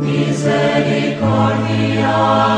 misericordia